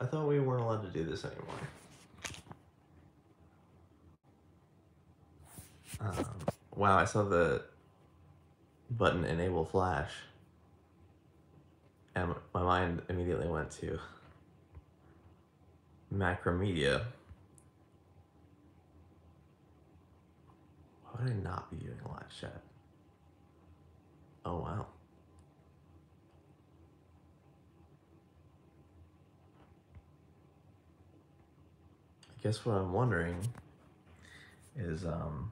I thought we weren't allowed to do this anymore. Um, wow, I saw the button enable flash. And my mind immediately went to Macromedia. Why would I not be doing live chat? Oh wow. Guess what I'm wondering is um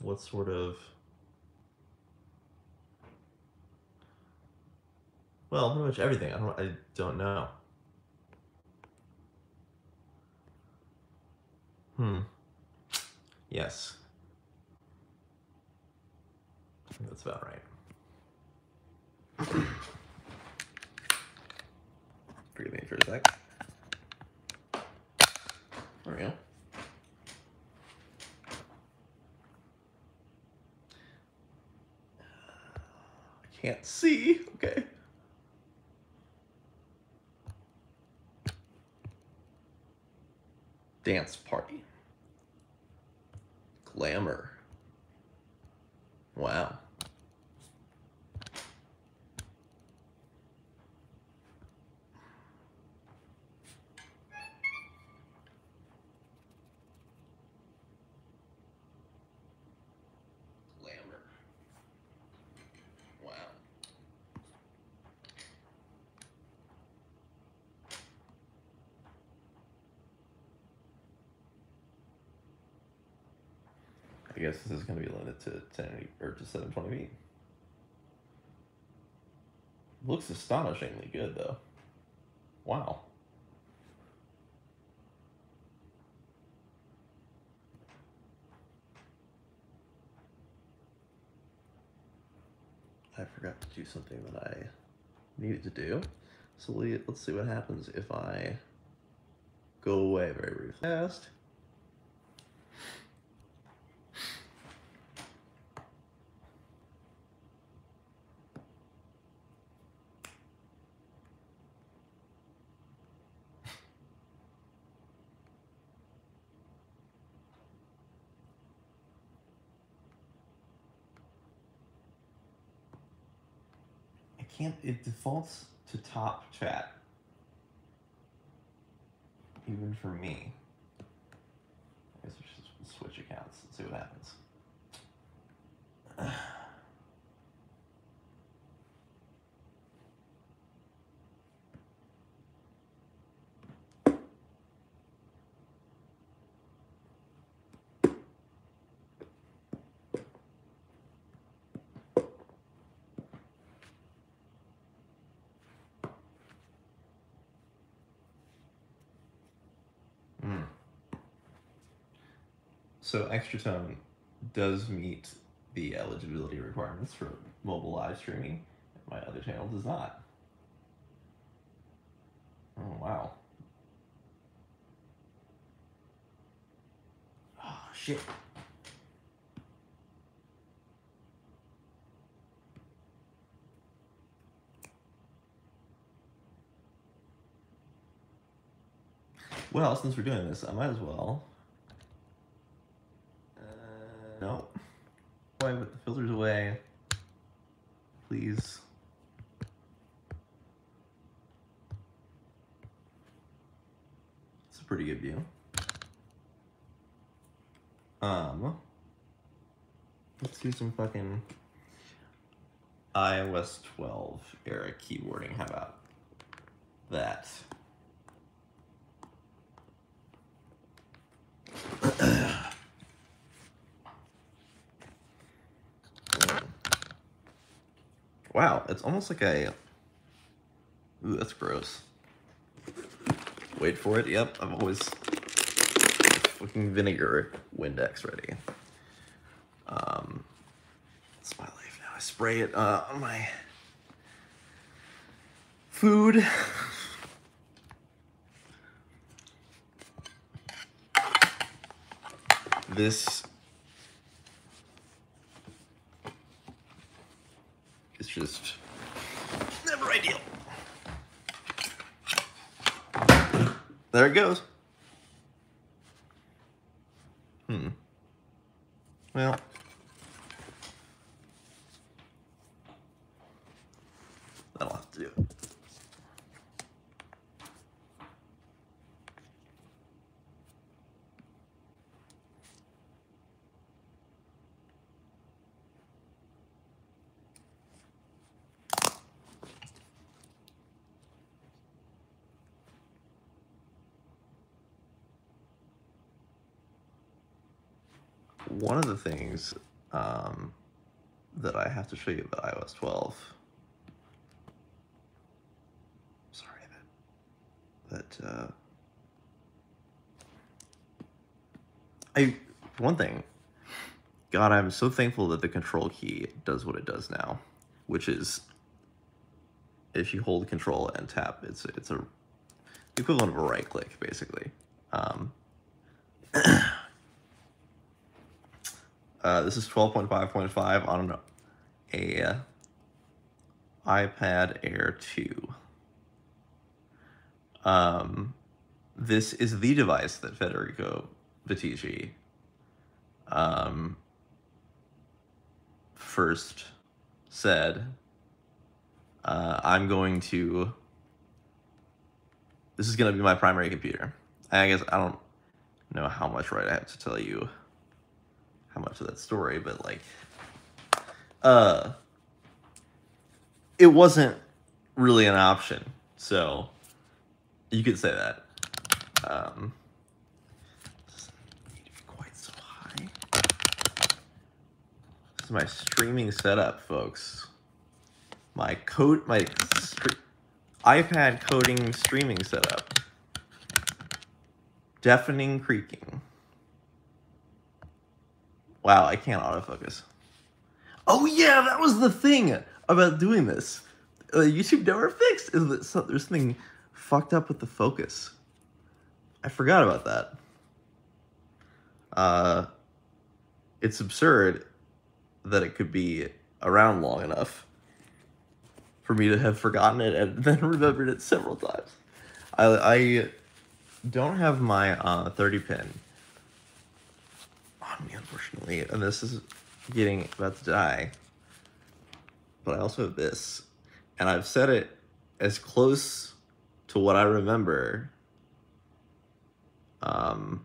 what sort of well pretty much everything. I don't i don't know. Hmm. Yes. That's about right forgive me for a sec there we go I can't see. Okay. Dance party. Glamour. Wow. Glamour. Wow. I guess this is going to be limited to 1080 or to 720p. Looks astonishingly good though. Wow. I forgot to do something that I needed to do. So let's see what happens if I go away very briefly. Fast. I can't, it defaults to top chat. Even for me. I guess we should switch accounts and see what happens. So Extratone does meet the eligibility requirements for mobile live streaming. My other channel does not. Oh wow. Oh shit. Well, since we're doing this, I might as well. No. Why put the filters away? Please. It's a pretty good view. Um, let's do some fucking iOS 12 era keyboarding. How about that? Wow, it's almost like a. Ooh, that's gross. Wait for it. Yep, I'm always fucking vinegar Windex ready. Um, it's my life now. I spray it uh, on my food. This just never ideal. There it goes. Hmm. Well. That'll have to do it. One of the things um, that I have to show you about iOS 12. Sorry that that uh, I one thing. God, I'm so thankful that the control key does what it does now, which is if you hold control and tap, it's it's a equivalent of a right click, basically. Um, Uh, this is 12.5.5 on a iPad Air 2. Um, this is the device that Federico Viticci um, first said, uh, I'm going to, this is going to be my primary computer. I guess I don't know how much right I have to tell you how much of that story, but like, uh, it wasn't really an option. So you could say that. Um, doesn't need to be quite so high. This is my streaming setup, folks. My code, my iPad coding streaming setup. Deafening creaking. Wow, I can't autofocus. Oh yeah, that was the thing about doing this. Uh, YouTube never fixed is that so, there's something fucked up with the focus. I forgot about that. Uh, it's absurd that it could be around long enough for me to have forgotten it and then remembered it several times. I, I don't have my uh, 30 pin on me, unfortunately. And this is getting about to die. But I also have this. And I've set it as close to what I remember um,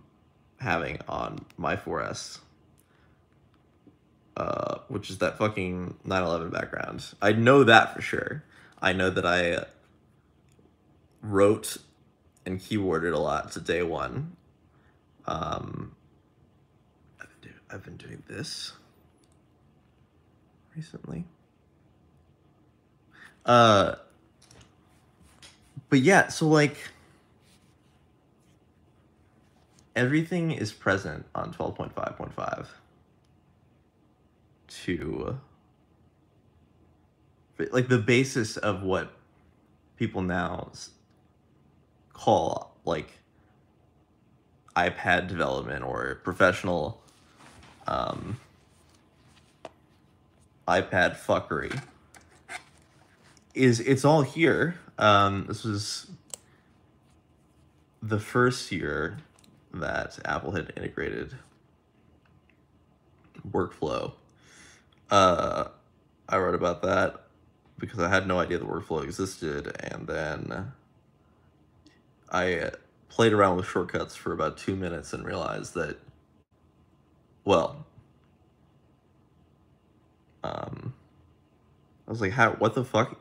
having on my 4S. Uh, which is that fucking 9-11 background. I know that for sure. I know that I wrote and keyboarded a lot to day one. Um, I've been doing this recently. Uh, but yeah, so like everything is present on 12.5.5 to like the basis of what people now call like iPad development or professional um, iPad fuckery is it's all here. Um, this was the first year that Apple had integrated workflow. Uh, I wrote about that because I had no idea the workflow existed, and then I played around with shortcuts for about two minutes and realized that well, um, I was like, how, what the fuck?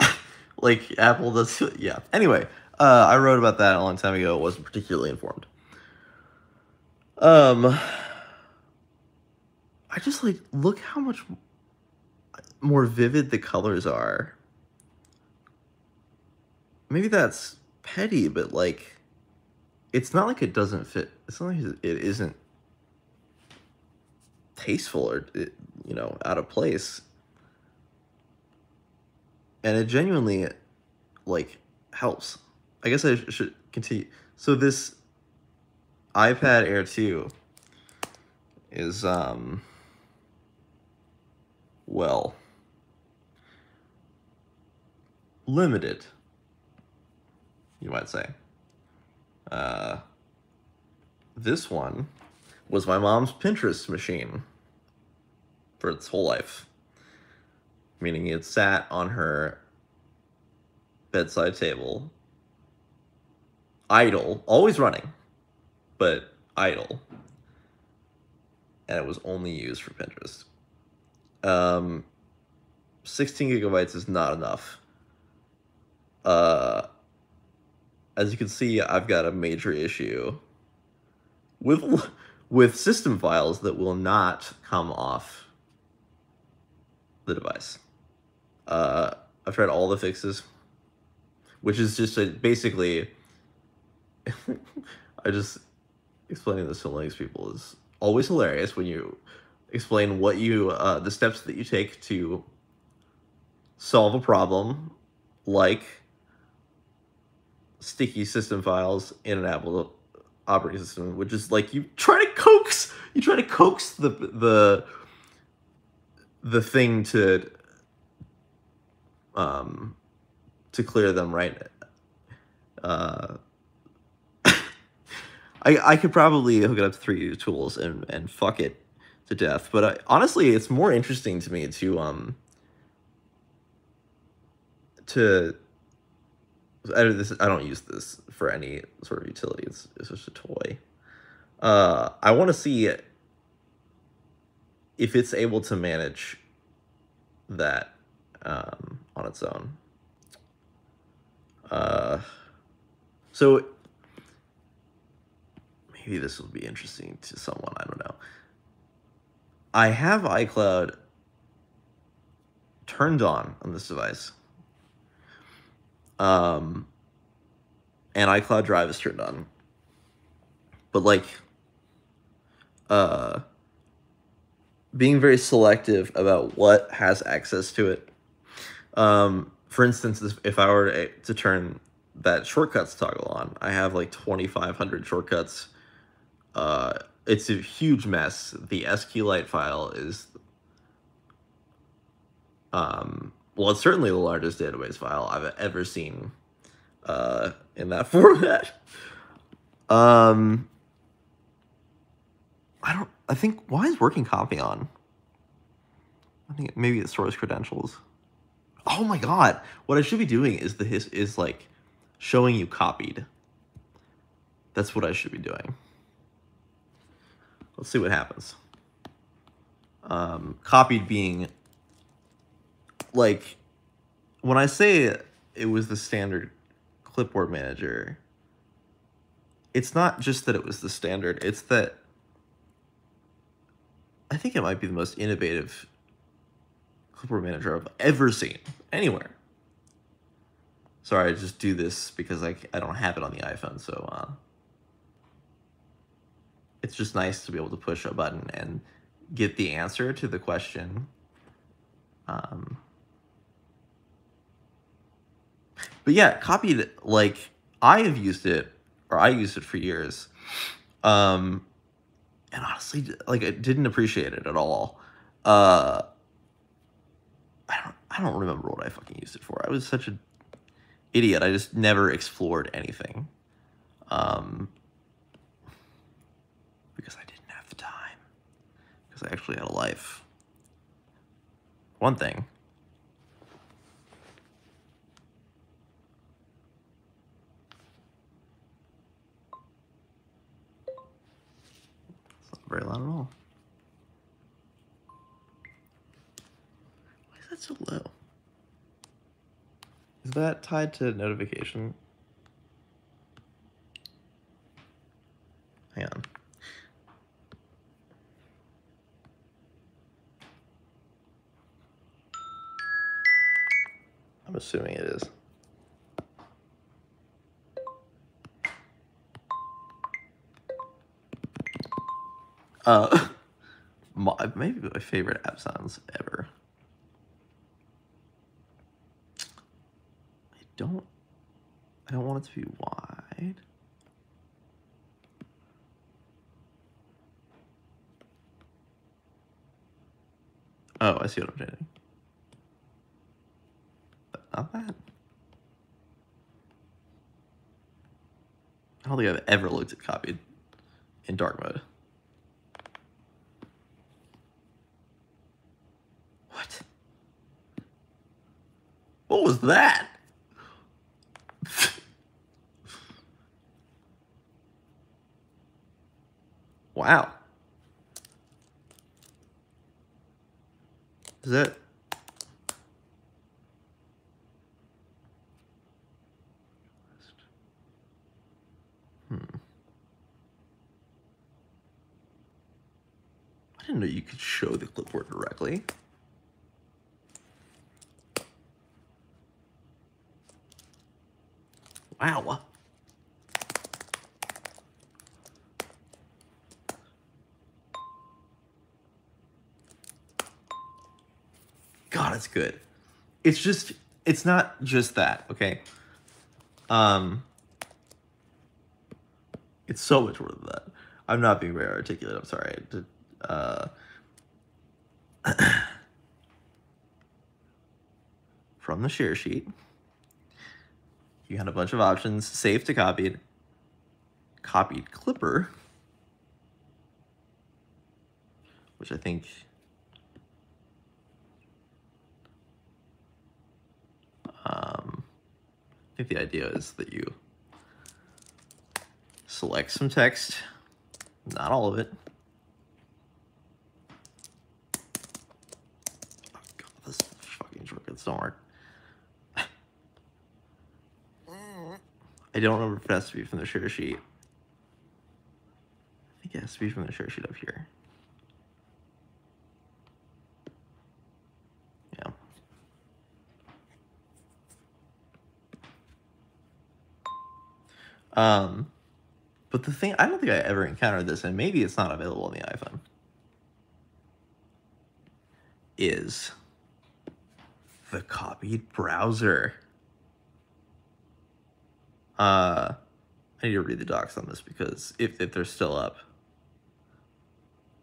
like, Apple does, yeah. Anyway, uh, I wrote about that a long time ago. wasn't particularly informed. Um, I just like, look how much more vivid the colors are. Maybe that's petty, but like, it's not like it doesn't fit. It's not like it isn't tasteful or you know out of place. And it genuinely like helps. I guess i should continue. So this ipad air 2 is um well limited, you might say. Uh, this one was my mom's Pinterest machine for its whole life, meaning it sat on her bedside table, idle, always running, but idle. And it was only used for Pinterest. Um, 16 gigabytes is not enough. Uh, as you can see, I've got a major issue with with system files that will not come off the device. Uh, I've tried all the fixes, which is just a, basically. I just explaining this to Linux people is always hilarious when you explain what you uh, the steps that you take to solve a problem like sticky system files in an Apple operating system, which is like you try to coax you try to coax the the the thing to um to clear them right uh I, I could probably hook it up to 3uTools and, and fuck it to death. But I, honestly, it's more interesting to me to um to I don't, this, I don't use this for any sort of utility. It's, it's just a toy. Uh, I want to see if it's able to manage that um, on its own. Uh, so maybe this will be interesting to someone. I don't know. I have iCloud turned on on this device. Um, and iCloud Drive is turned on. But like, uh, being very selective about what has access to it. Um, for instance, if I were to, turn that shortcuts toggle on, I have like 2,500 shortcuts. Uh, it's a huge mess. The SQLite file is, um, well, it's certainly the largest database file I've ever seen uh, in that format. Um, I don't. I think why is working copy on? I think maybe it stores credentials. Oh my god! What I should be doing is the his is like showing you copied. That's what I should be doing. Let's see what happens. Um, copied being like when I say it was the standard clipboard manager, it's not just that it was the standard, it's that I think it might be the most innovative clipboard manager I've ever seen anywhere. Sorry, I just do this because I, I don't have it on the iPhone, so uh, it's just nice to be able to push a button and get the answer to the question. Um, But yeah, copied like I have used it or I used it for years. Um and honestly like I didn't appreciate it at all. Uh I don't I don't remember what I fucking used it for. I was such an idiot. I just never explored anything. Um because I didn't have the time. Because I actually had a life. One thing very loud at all. Why is that so low? Is that tied to notification? Hang on. I'm assuming it is. Uh, my, maybe my favorite app sounds ever. I don't, I don't want it to be wide. Oh, I see what I'm doing. But not that. I don't think I've ever looked at copied in dark mode. Was that? wow. Is that Hmm. I didn't know you could show the clipboard directly. Wow. God, it's good. It's just, it's not just that, okay? Um, it's so much more than that. I'm not being very articulate. I'm sorry. Uh, from the share sheet, you had a bunch of options: save to copied, copied clipper, which I think. Um, I think the idea is that you select some text, not all of it. Oh God, this fucking shortcuts don't work. I don't remember if it has to be from the share sheet. I think it has to be from the share sheet up here. Yeah. Um, but the thing, I don't think I ever encountered this, and maybe it's not available on the iPhone, is the copied browser. Uh, I need to read the docs on this because if, if they're still up.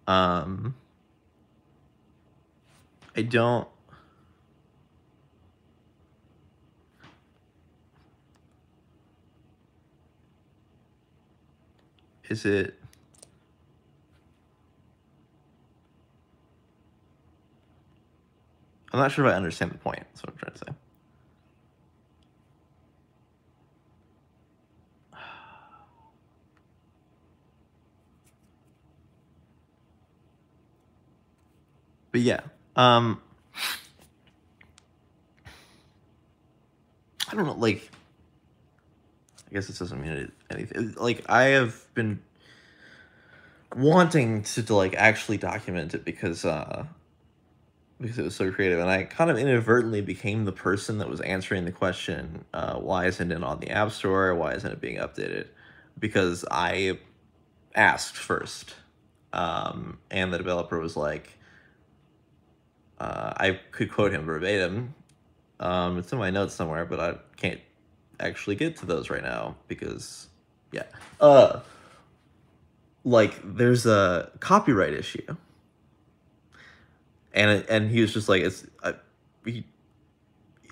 Um, I don't. Is it? I'm not sure if I understand the point. That's what I'm trying to say. But yeah, um, I don't know, like, I guess this doesn't mean anything. Like, I have been wanting to, to like actually document it because uh because it was so creative and i kind of inadvertently became the person that was answering the question uh, why isn't it on the app store why isn't it being updated because i asked first um, and the developer was like uh, i could quote him verbatim um, it's in my notes somewhere but i can't actually get to those right now because yeah. Uh like there's a copyright issue. And and he was just like it's uh, he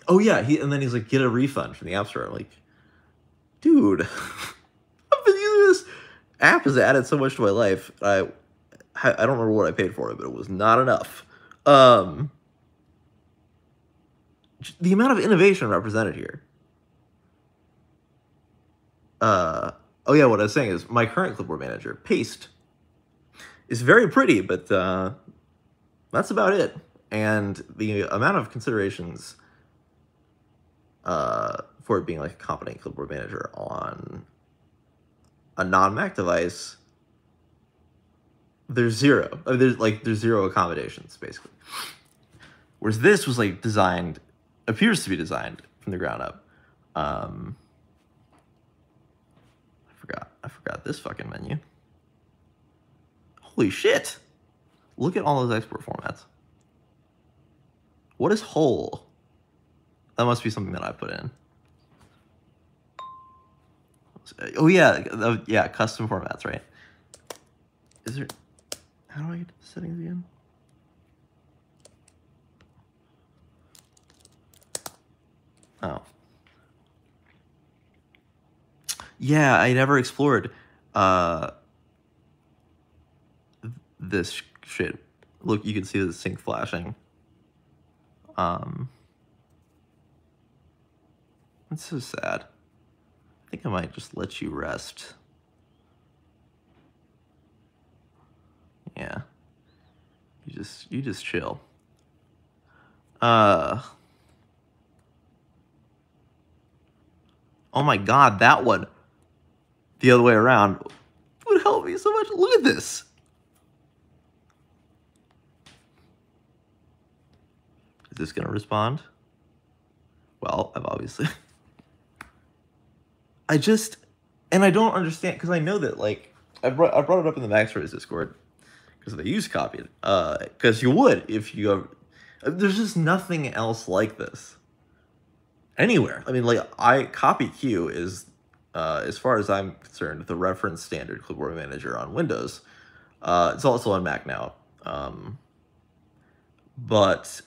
oh yeah he and then he's like get a refund from the app store. I'm like dude i've been using this app has added so much to my life. I i don't remember what i paid for it but it was not enough um the amount of innovation represented here uh oh yeah, what I was saying is my current clipboard manager, Paste, is very pretty, but uh, that's about it. And the amount of considerations uh, for it being like a competent clipboard manager on a non-Mac device, there's zero. I mean, there's like there's zero accommodations basically. Whereas this was like designed, appears to be designed from the ground up. Um, forgot. I forgot this fucking menu. Holy shit! Look at all those export formats. What is whole? That must be something that I put in. Oh yeah, yeah, custom formats, right? Is there? How do I get to the settings again? Oh. Yeah, I never explored uh this shit. Look, you can see the sync flashing. Um That's so sad. I think I might just let you rest. Yeah. You just you just chill. Uh Oh my god, that one. The other way around would help me so much. Look at this. Is this gonna respond? Well, I've obviously. I just, and I don't understand because I know that like I brought I brought it up in the Max Race Discord because they use. Uh, because you would if you. Have, there's just nothing else like this anywhere. I mean, like I CopyQ is, uh, as far as I'm concerned, the reference standard clipboard manager on Windows. Uh, it's also on Mac now, um, but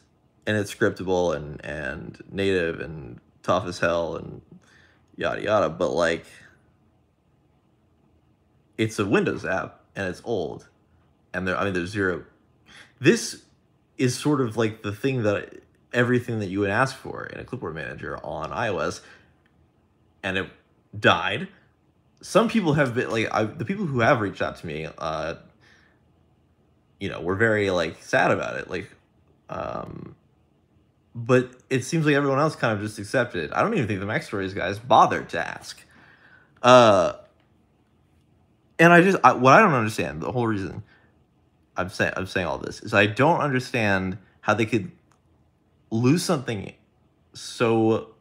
and it's scriptable and and native and tough as hell and yada yada. But like, it's a Windows app and it's old, and there I mean there's zero. This is sort of like the thing that everything that you would ask for in a clipboard manager on iOS, and it died. Some people have been like I, the people who have reached out to me, uh, you know, were very like sad about it. Like, um, but it seems like everyone else kind of just accepted. I don't even think the MacStories guys bothered to ask. Uh, and I just I, what I don't understand the whole reason I'm saying I'm saying all this is I don't understand how they could lose something so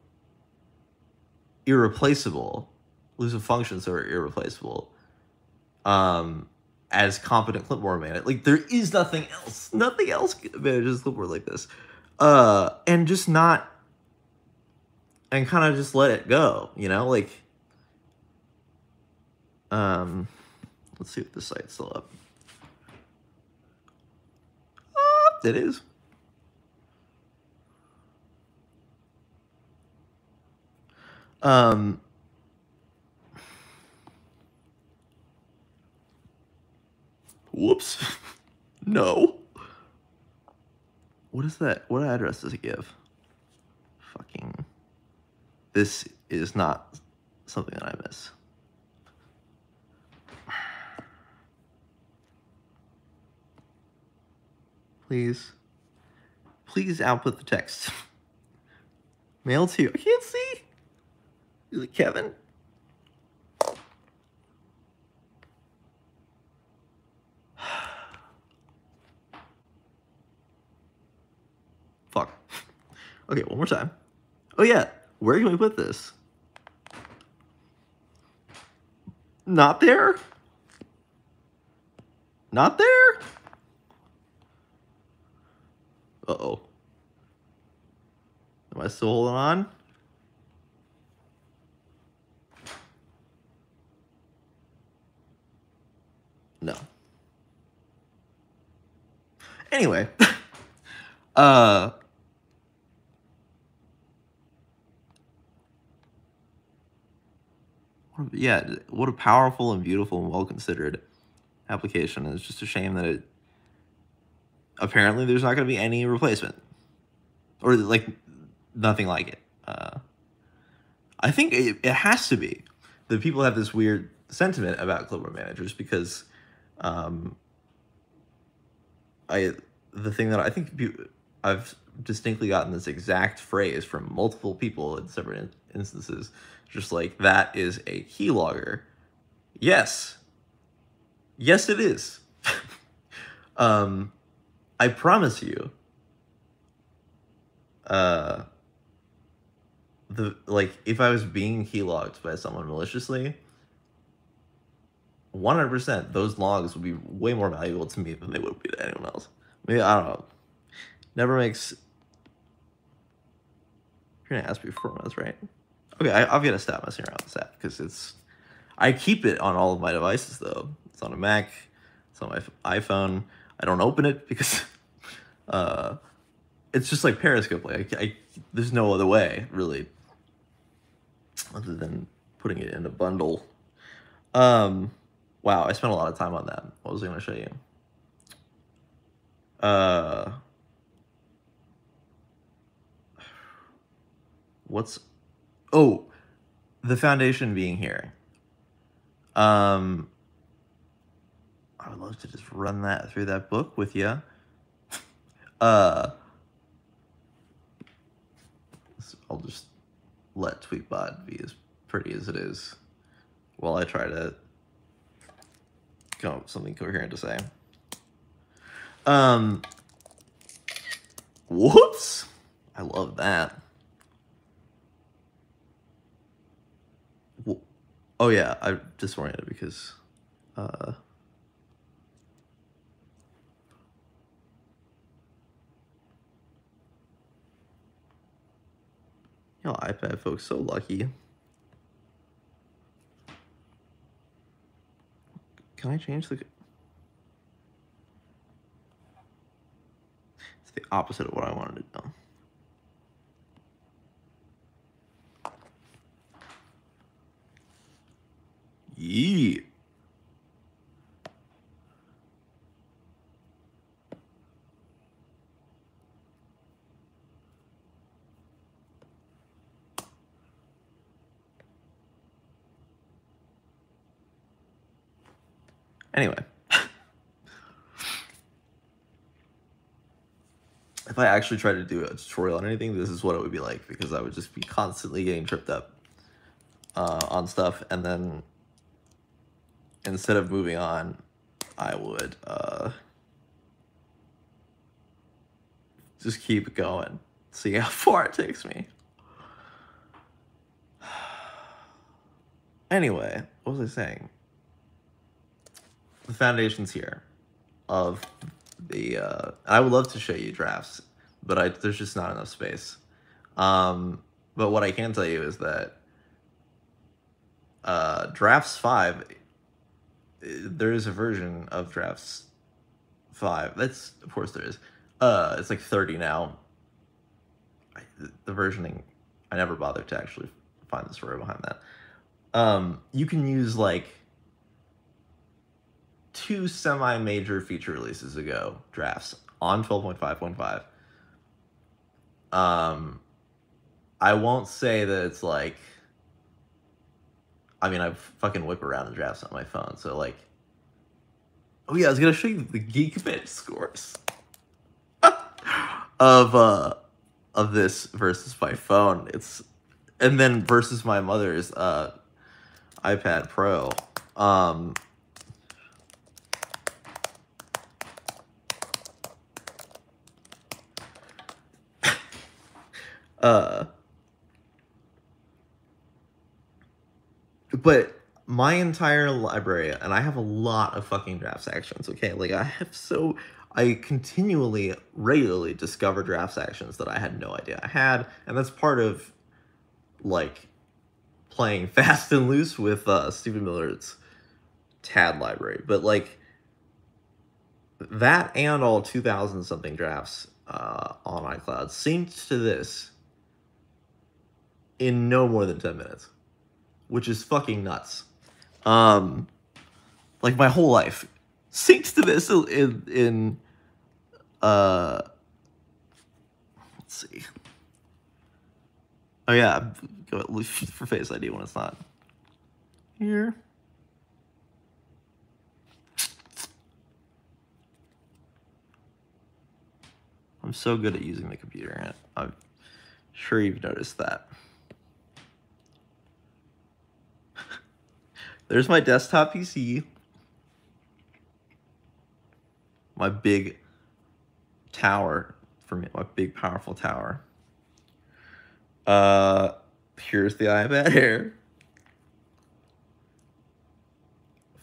irreplaceable, lose a function so irreplaceable, um, as competent clipboard manager. Like there is nothing else, nothing else manages clipboard like this, uh, and just not, and kind of just let it go. You know, like, um, let's see if the site's still up. Uh, it is. Um, whoops. no. What is that? What address does it give? Fucking. This is not something that I miss. Please. Please output the text. Mail to you. I can't see. Is it Kevin? Fuck. Okay, one more time. Oh yeah, where can we put this? Not there? Not there? Uh-oh. Am I still holding on? No. Anyway, uh, yeah, what a powerful and beautiful and well considered application. It's just a shame that it apparently there's not going to be any replacement or like nothing like it. Uh, I think it, it has to be. The people have this weird sentiment about clipboard managers because um, I the thing that I think I've distinctly gotten this exact phrase from multiple people in separate instances, just like that is a keylogger. Yes. Yes, it is. um, I promise you. Uh, the like if I was being keylogged by someone maliciously, 100% those logs would be way more valuable to me than they would be to anyone else. Maybe, I don't know. Never makes... You're going to ask me for performance, right? Okay, I, I've got to stop messing around with that because it's... I keep it on all of my devices, though. It's on a Mac. It's on my iPhone. I don't open it because... uh, it's just like Periscope. Like, I, I, there's no other way, really, other than putting it in a bundle. Um, wow, I spent a lot of time on that. What was I going to show you? Uh, what's oh, the foundation being here. Um, I would love to just run that through that book with you. Uh, I'll just let Tweetbot be as pretty as it is while I try to come up with something coherent to say. Um, whoops. I love that. Oh yeah, I'm disoriented because uh Know, iPad folks so lucky. Can I change the... It's the opposite of what I wanted to do. Yeah. Anyway. if I actually tried to do a tutorial on anything, this is what it would be like because I would just be constantly getting tripped up uh, on stuff and then instead of moving on, I would uh, just keep going, see how far it takes me. Anyway, what was I saying? The foundation's here of the, uh, I would love to show you drafts, but I, there's just not enough space. Um, but what I can tell you is that uh, drafts 5 there is a version of drafts five. That's of course there is. Uh, it's like thirty now. I, the versioning, I never bothered to actually find the story behind that. Um, you can use like two semi-major feature releases ago drafts on twelve point five point five. Um, I won't say that it's like I mean, I fucking whip around the drafts on my phone, so like. Oh yeah, I was gonna show you the Geekbench scores of uh of this versus my phone. It's and then versus my mother's uh iPad Pro. Um uh but my entire library, and I have a lot of fucking draft sections, okay? Like, I have so. I continually, regularly discover draft sections that I had no idea I had, and that's part of, like, playing fast and loose with uh, Stephen Millard's TAD library. But, like, that and all 2,000 something drafts uh, on iCloud synced to this in no more than 10 minutes which is fucking nuts. Um, like my whole life sinks to this in in uh. Let's see. Oh yeah, go for Face ID when it's not here. I'm so good at using the computer. I'm sure you've noticed that. There's my desktop PC. My big tower for me, my big powerful tower. Uh, here's the iPad Air.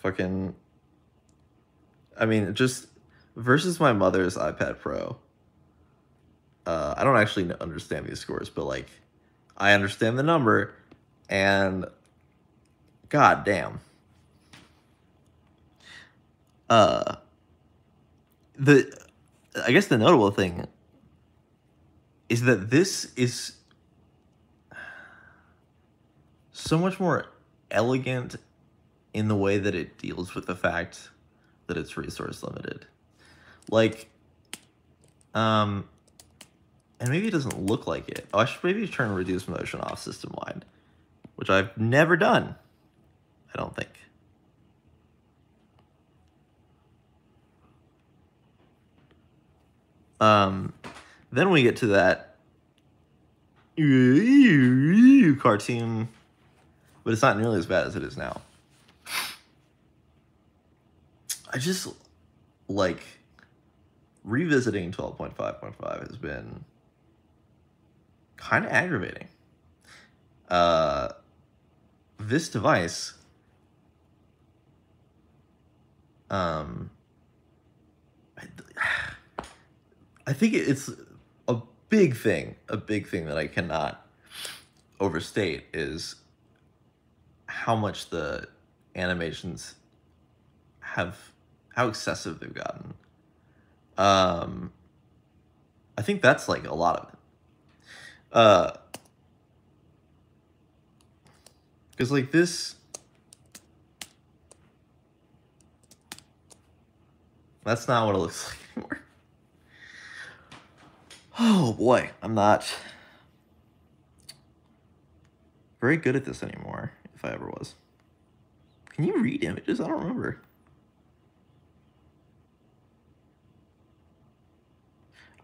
Fucking, I mean, just versus my mother's iPad Pro. Uh, I don't actually understand these scores, but like, I understand the number, and God damn. Uh, the I guess the notable thing is that this is so much more elegant in the way that it deals with the fact that it's resource limited. Like, um, and maybe it doesn't look like it. Oh, I should maybe turn reduce motion off system wide, which I've never done. I don't think. Um, then we get to that cartoon, but it's not nearly as bad as it is now. I just like revisiting 12.5.5 has been kind of aggravating. Uh, this device, um, I, think it's a big thing, a big thing that I cannot overstate is how much the animations have how excessive they've gotten. Um, I think that's like a lot of it. Uh, because like this, that's not what it looks like anymore. Oh boy, I'm not very good at this anymore, if I ever was. Can you read images? I don't remember.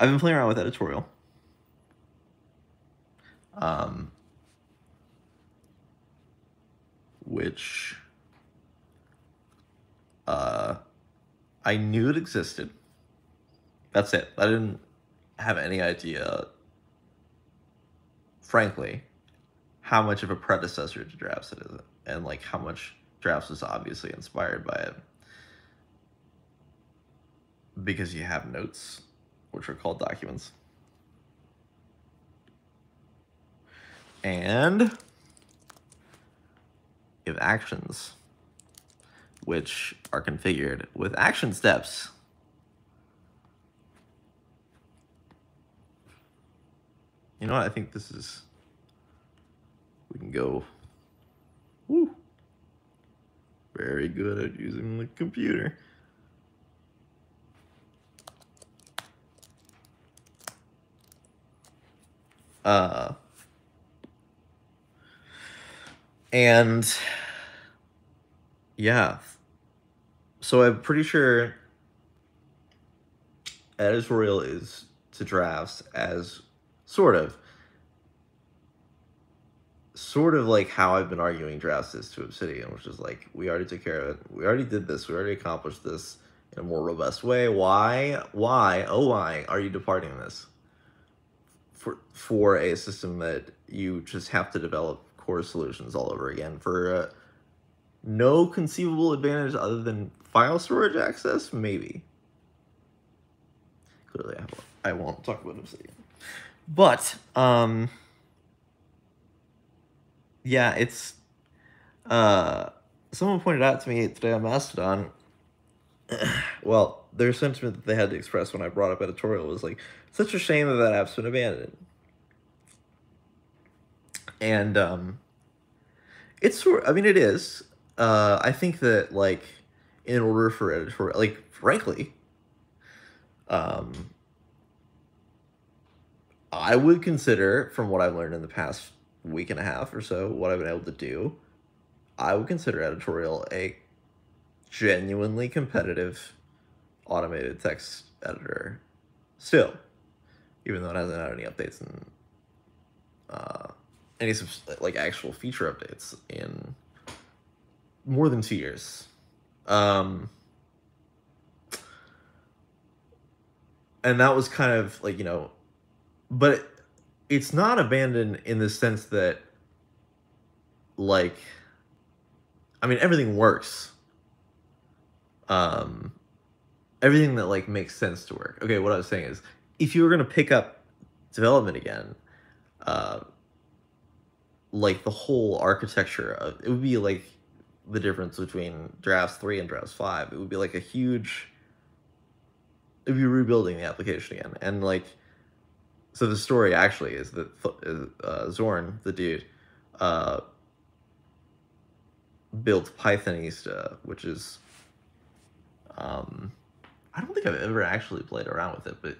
I've been playing around with editorial. Um, which uh, I knew it existed. That's it. I didn't have any idea, frankly, how much of a predecessor to drafts it is, and like how much drafts was obviously inspired by it. Because you have notes, which are called documents. And you have actions, which are configured with action steps. You know what? I think this is. We can go. Woo. Very good at using the computer. Uh, and yeah, so I'm pretty sure editorial is to drafts as sort of sort of like how I've been arguing drafts is to Obsidian, which is like we already took care of it. We already did this. We already accomplished this in a more robust way. Why? Why? Oh, why are you departing this for for a system that you just have to develop core solutions all over again for uh, no conceivable advantage other than file storage access? Maybe. Clearly, I, won't, talk about Obsidian. But, um, yeah, it's, uh, someone pointed out to me today on Mastodon, well, their sentiment that they had to express when I brought up editorial was like, such a shame that that app's been abandoned. And, um, it's sort, I mean, it is. Uh, I think that, like, in order for editorial, like, frankly, um, I would consider, from what I've learned in the past week and a half or so, what I've been able to do, I would consider editorial a genuinely competitive automated text editor still, even though it hasn't had any updates and uh, any like actual feature updates in more than two years. Um, and that was kind of like you know but it's not abandoned in the sense that like i mean everything works um everything that like makes sense to work okay what i was saying is if you were going to pick up development again uh like the whole architecture of it would be like the difference between drafts 3 and drafts 5 it would be like a huge it would be rebuilding the application again. And like so the story actually is that uh, Zorn, the dude, uh, built Pythonista, which is um I don't think I've ever actually played around with it, but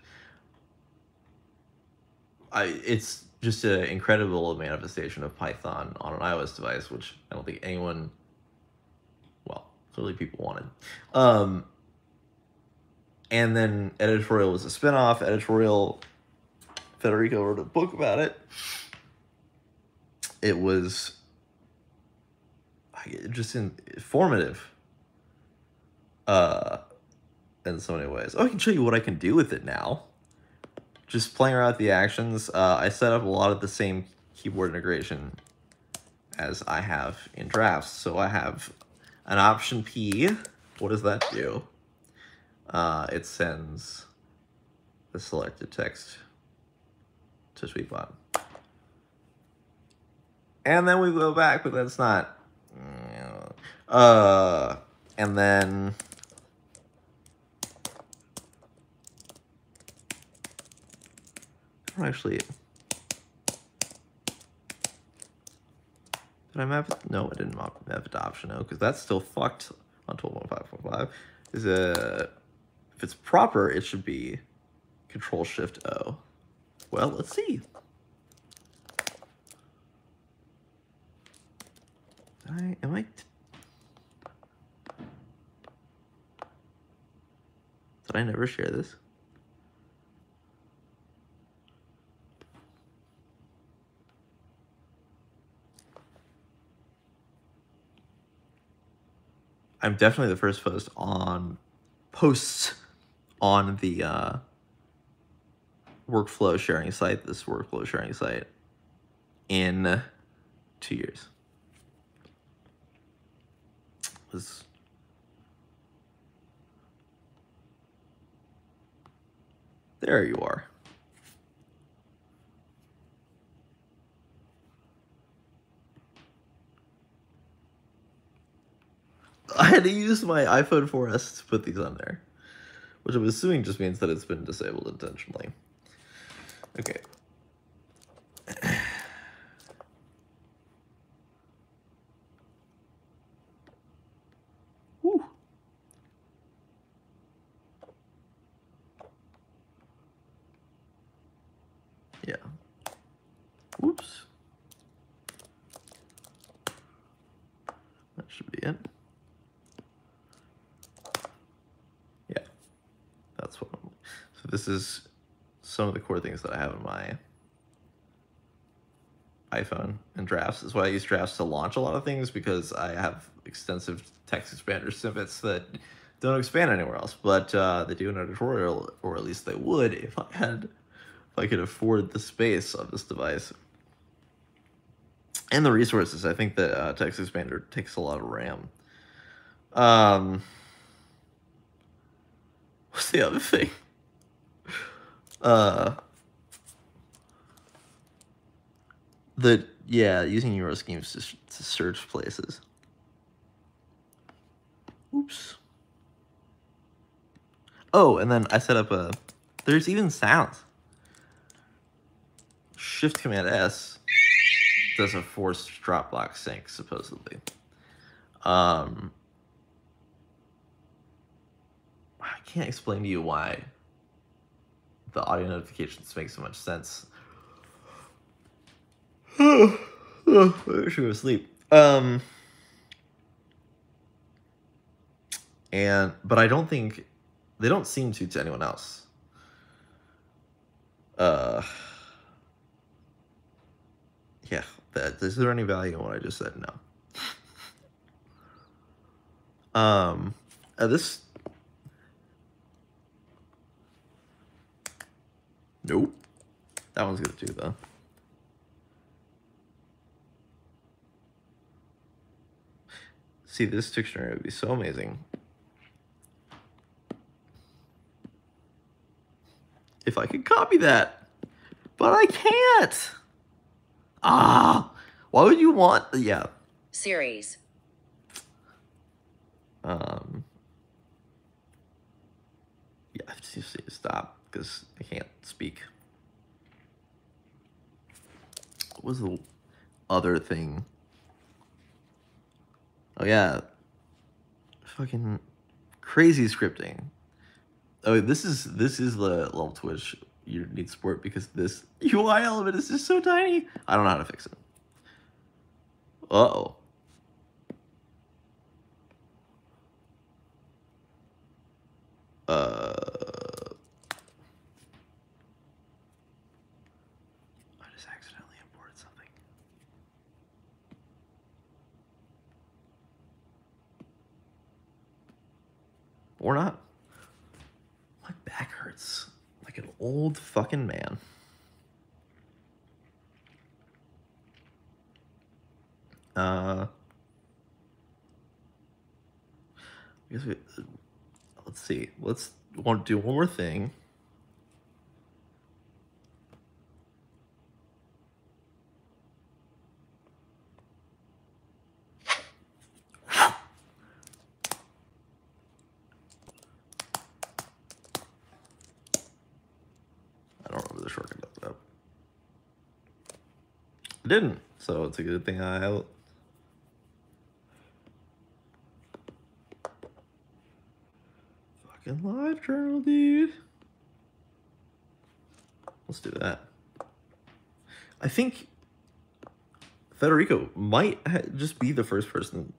I it's just an incredible manifestation of Python on an iOS device, which I don't think anyone clearly people wanted. Um and then editorial was a spin-off. Editorial Federico wrote a book about it. It was just informative uh in so many ways. Oh, I can show you what I can do with it now. Just playing around with the actions. Uh, I set up a lot of the same keyboard integration as I have in drafts. So I have an option P. What does that do? Uh, it sends the selected text to Tweetbot. And then we go back, but that's not uh, and then actually did I map? No, I didn't map, map adoption no, because that's still fucked on 12.5.5. Is a if it's proper, it should be Control Shift O. Well, let's see. I am I Did I never share this? I'm definitely the first post on posts on the uh, workflow sharing site, this workflow sharing site, in two years. There you are. I had to use my iPhone 4S to put these on there, which I'm assuming just means that it's been disabled intentionally. Okay. This is some of the core things that I have in my iPhone and drafts. Is why I use drafts to launch a lot of things because I have extensive text expander snippets that don't expand anywhere else, but uh, they do in editorial, or at least they would if I had, if I could afford the space of this device and the resources. I think that uh, text expander takes a lot of RAM. Um, what's the other thing? Uh, the yeah, using URL schemes to, to search places. Oops. Oh, and then I set up a. There's even sounds. Shift Command S does a forced Dropbox sync supposedly. Um, I can't explain to you why the audio notifications make so much sense. I wish we were asleep. Um, and but I don't think they don't seem to to anyone else. Uh, yeah. That is there any value in what I just said? No. um, uh, this Nope. That one's good too, though. See, this dictionary would be so amazing. If I could copy that. But I can't. Ah, why would you want, yeah. Series. Um, yeah, just you see, stop because I can't speak. What was the other thing? Oh yeah. Fucking crazy scripting. Oh, this is this is the level to which you need support because this UI element is just so tiny. I don't know how to fix it. Uh oh. Uh. I just accidentally imported something. Or not. My back hurts like an old fucking man. Uh, I guess we. Let's see. Let's want to do one more thing. I don't remember the shortcut does that. It didn't, so it's a good thing I. Fucking live journal, dude. Let's do that. I think Federico might just be the first person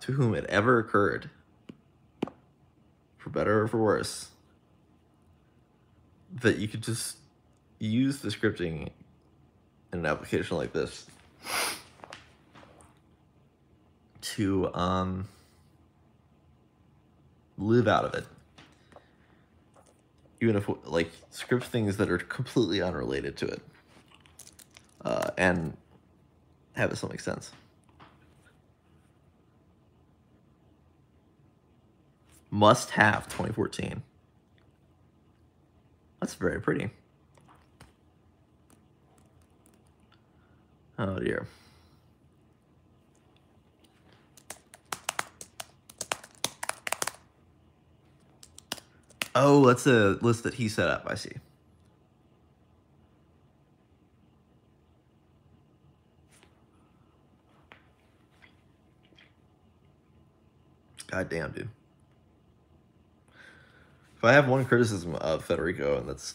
to whom it ever occurred, for better or for worse, that you could just use the scripting in an application like this to um, live out of it. Even if like script things that are completely unrelated to it, uh, and have it still make sense. Must have 2014. That's very pretty. Oh dear. Oh, that's a list that he set up. I see. God damn, dude. If I have one criticism of Federico, and that's,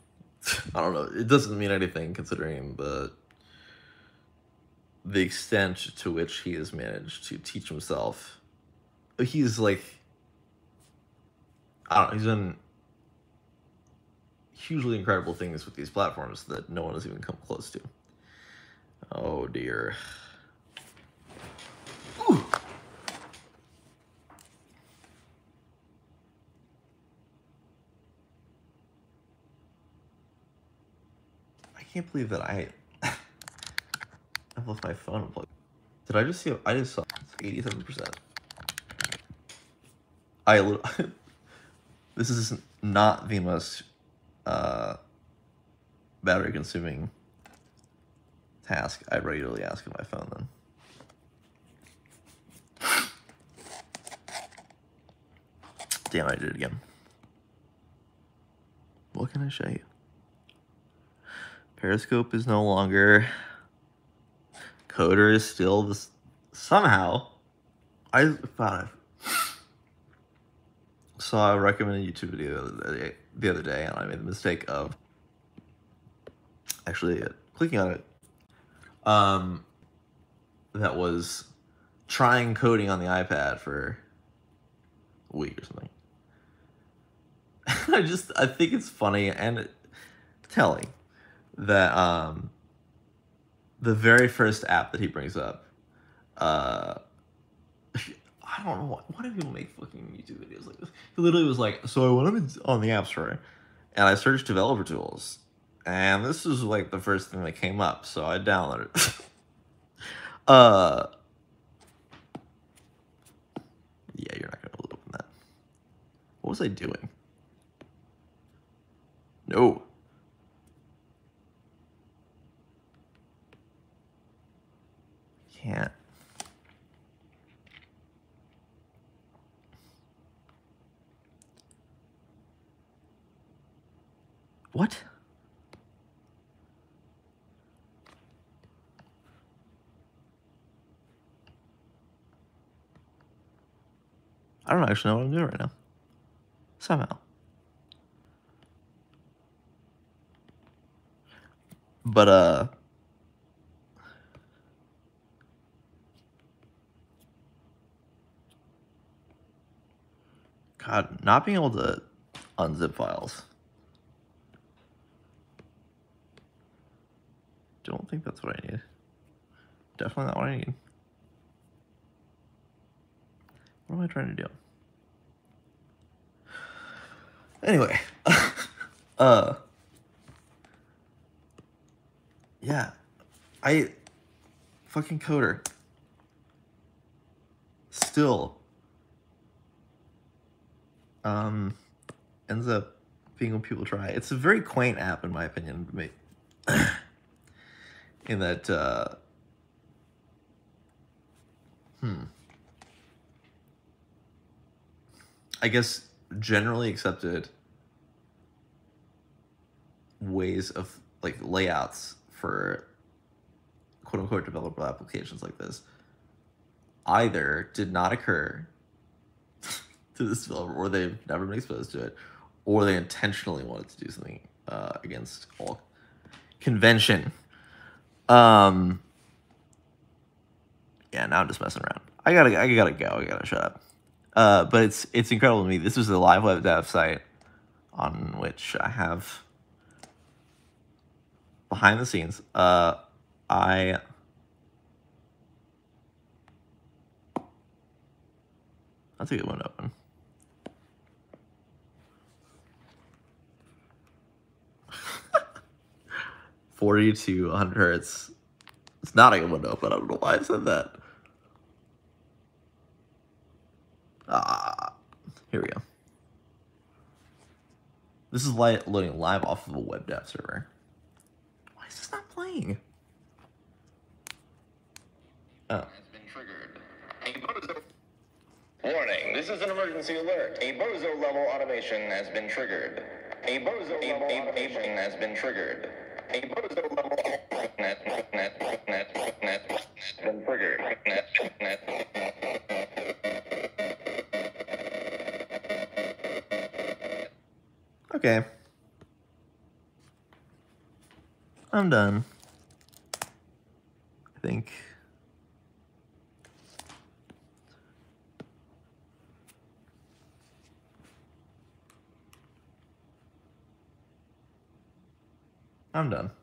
I don't know, it doesn't mean anything considering the the extent to which he has managed to teach himself. He's like, I don't know, he's done hugely incredible things with these platforms that no one has even come close to. Oh dear. I can't believe that I I've left my phone unplugged. Did I just see? I just saw eighty-seven percent. I this is not the most uh, battery-consuming task I regularly ask of my phone. Then. Damn, I did it again. What can I show you? Periscope is no longer. Coder is still this. Somehow, I found I saw a recommended YouTube video the other day, the other day, and I made the mistake of actually clicking on it. Um, that was trying coding on the iPad for a week or something. I just I think it's funny and telling that um the very first app that he brings up uh I don't know why, why do people make fucking YouTube videos like this? He literally was like, so when I'm on the App Store and I searched developer tools, and this is like the first thing that came up, so I downloaded it. uh Yeah, you're not gonna open that. What was I doing? No. Can't. What? I don't actually know what I'm doing right now. Somehow. But uh God, not being able to unzip files. Don't think that's what I need. Definitely not what I need. What am I trying to do? Anyway, uh, yeah, I fucking coder still um ends up being what people try. It's a very quaint app in my opinion, in that uh hmm I guess generally accepted ways of like layouts for quote unquote developable applications like this either did not occur to this developer or they've never been exposed to it or they intentionally wanted to do something uh, against all convention um yeah now i'm just messing around i gotta i gotta go i gotta shut up uh, but it's it's incredible to me. This was a live web dev site on which I have behind the scenes. Uh, I that's a good one to open. Forty to one hundred hertz. It's not a good window, but. I don't know why I said that. Ah, here we go. This is li loading live off of a web dev server. Why is this not playing? Oh. Warning, this is an emergency alert. A bozo level automation has been triggered. A bozo level automation has been triggered. Okay. I'm done. I think. I'm done.